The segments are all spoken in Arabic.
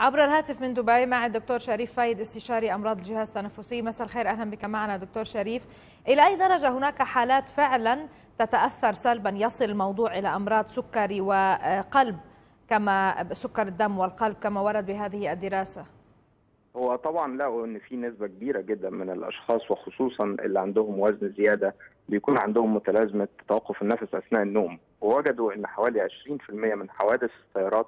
عبر الهاتف من دبي مع الدكتور شريف فايد استشاري أمراض الجهاز التنفسي. مساء الخير أهلا بك معنا دكتور شريف. إلى أي درجة هناك حالات فعلا تتأثر سلبا؟ يصل الموضوع إلى أمراض سكري وقلب كما سكر الدم والقلب كما ورد بهذه الدراسة؟ هو طبعا لقوا ان في نسبة كبيرة جدا من الأشخاص وخصوصا اللي عندهم وزن زيادة بيكون عندهم متلازمة توقف النفس أثناء النوم. ووجدوا إن حوالي 20% من حوادث السيارات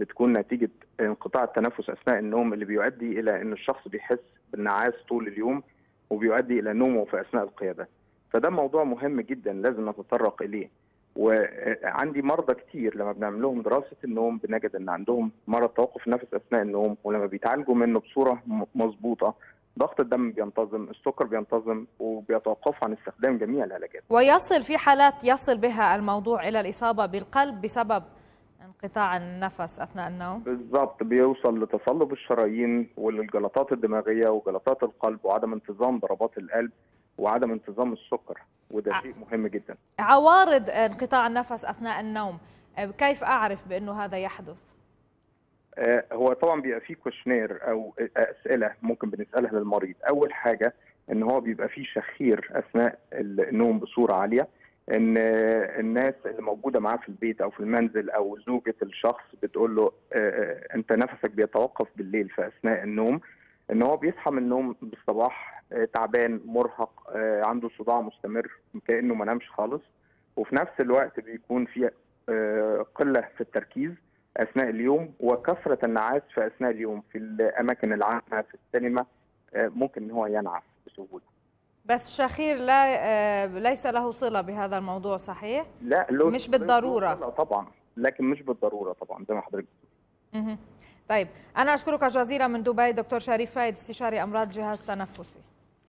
بتكون نتيجة انقطاع التنفس أثناء النوم اللي بيؤدي إلى إن الشخص بيحس بالنعاس طول اليوم وبيؤدي إلى نومه في أثناء القيادة. فده موضوع مهم جدا لازم نتطرق إليه. وعندي مرضى كتير لما بنعمل لهم دراسة النوم بنجد إن عندهم مرض توقف النفس أثناء النوم ولما بيتعالجوا منه بصورة مظبوطة ضغط الدم بينتظم، السكر بينتظم وبيتوقفوا عن استخدام جميع العلاجات. ويصل في حالات يصل بها الموضوع إلى الإصابة بالقلب بسبب انقطاع النفس أثناء النوم؟ بالضبط بيوصل لتصلب الشرايين وللجلطات الدماغية وجلطات القلب وعدم انتظام ضربات القلب وعدم انتظام السكر وده شيء مهم جدا. عوارض انقطاع النفس أثناء النوم كيف أعرف بأنه هذا يحدث؟ هو طبعا بيبقى فيه كوشنير أو أسئلة ممكن بنسألها للمريض. أول حاجة إن هو بيبقى فيه شخير أثناء النوم بصورة عالية. إن الناس اللي موجودة معاه في البيت أو في المنزل أو زوجة الشخص بتقول له أنت نفسك بيتوقف بالليل في أثناء النوم إن هو بيصحى من النوم بالصباح تعبان مرهق عنده صداع مستمر كأنه ما نامش خالص. وفي نفس الوقت بيكون في قلة في التركيز أثناء اليوم وكثرة النعاس في أثناء اليوم في الأماكن العامة في السينما ممكن إن هو ينعس بسهولة. بس شخير لا ليس له صلة بهذا الموضوع صحيح؟ لا له مش بالضرورة. لا طبعا لكن مش بالضرورة طبعا زي ما حضرتك طيب أنا أشكرك جزيلا من دبي دكتور شريف فايد استشاري أمراض جهاز تنفسي.